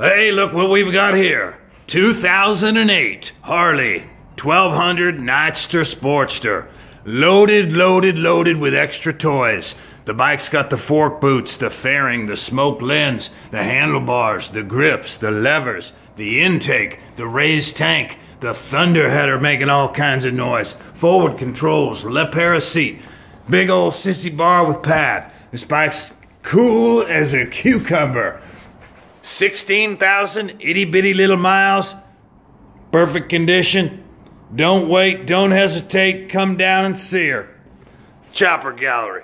Hey, look what we've got here. 2008 Harley 1200 Nightster Sportster. Loaded, loaded, loaded with extra toys. The bike's got the fork boots, the fairing, the smoke lens, the handlebars, the grips, the levers, the intake, the raised tank, the Thunderheader making all kinds of noise, forward controls, Le Pera seat, big old sissy bar with pad. This bike's cool as a cucumber. 16,000 itty bitty little miles. Perfect condition. Don't wait, don't hesitate. Come down and see her. Chopper Gallery.